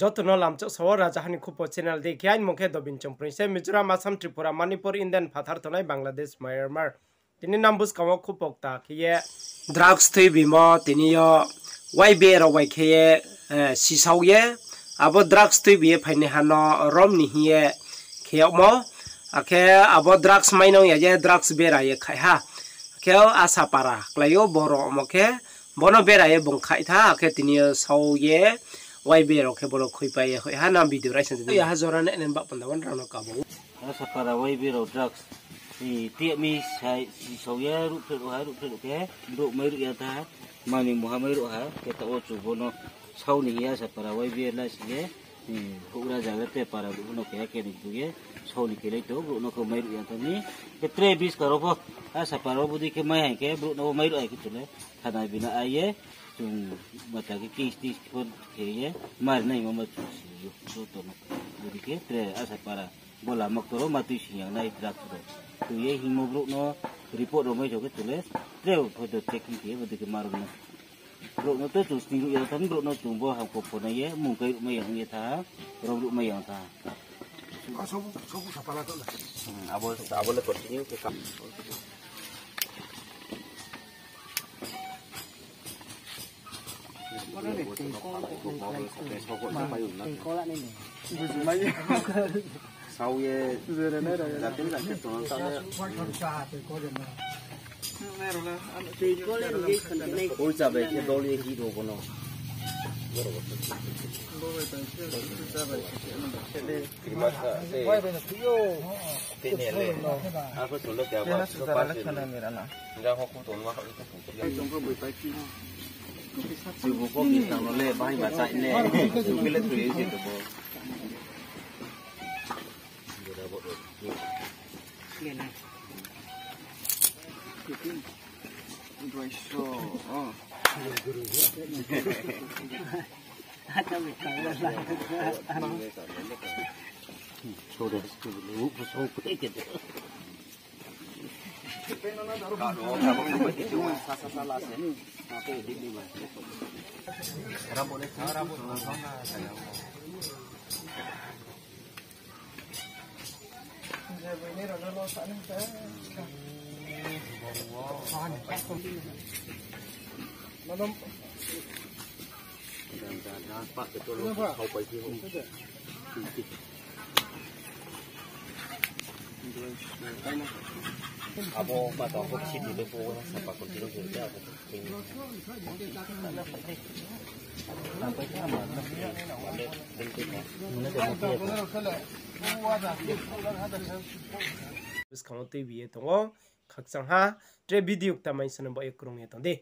যতন লামচক সওয়ার রাজাহানি খুব চ্যানেল দেখে। আইন মুখে দবিন চম্প্রিসে মিজোরাম, আসাম, ত্রিপুরা, মণিপুর, ইন্ডিয়ান ফাথার তনাই বাংলাদেশ, মায়ানমার। তিনি নাম বুঝ কামো খুব পক্তা খেয়ে ড্রাগস থৈ বিম তিনি ওয়াই বে র ওয়াই খেয়ে সিসাউয়ে আবো ড্রাগস থৈ বিয়ে ফাইনে হান রম নিহিয়ে খেয়ে মো। আখে আবো ড্রাগস মাইনাও ইয়ে ড্রাগস বেরায়ে খাই হা। খেয়ে আশা পারা ক্লাইও বড় মখে বনো বেরায়ে বংখাই থা। আখে তিনি সাউয়ে wai be ro ke bolo khoi pai hoi ha nam video rai sen ya hazora ne nen ba panda wan rano ka bo ha sa para wai be ro drugs si ti mi sai si so ya ru phe ro ha ru phe ro ke ru mai ru ya ta mani muhammad ru ha ke ta o chu bo no sau ni ya sa para wai be la si ye उग्रा जागर ते पारा उन के दुगे सौ निकल तो उनको मैरु त्रे बीस करो सपारो बुदी के मैं हाँ के ब्रुन मैरु चले खाना बिना आइए तुम मचा के किस तीस खेलिए मार नहीं मम्मी के त्रे आशा पारा बोला मको मातुई सिंह ना तो ये हिमो ब्रुक नो रिपोर्ट रोमे जो तुले त्रे फ़ोटो चेकिंग किए बुद्धि के मारो ना bro no to tu sti ru ya tan bro no tu bo ha ko pho na ye mung kai ru mai yang ye tha ro ru mai yang tha sobu sobu sapala to la abol abol continue ke kam sau ye là tính là cái tuần sau đấy ôi giờ về cái đôi liên gì đồ của nó quay về nó thiếu cái này này. à có số lớp kéo vào số ba lớp này mình ăn à ra họ cũng tốn vào họ cũng không có bưởi tay kia sư phụ có khi thằng nó lê bay và chạy nè sư cái lên thuế gì được bố rồi Ini rada losak nih. So cái cái abo mà tao có chít thì tôi vô nó sắp còn chỉ nó hiểu ra khak sang ha tre bi diuk ta mai san ba ek krong ye tang de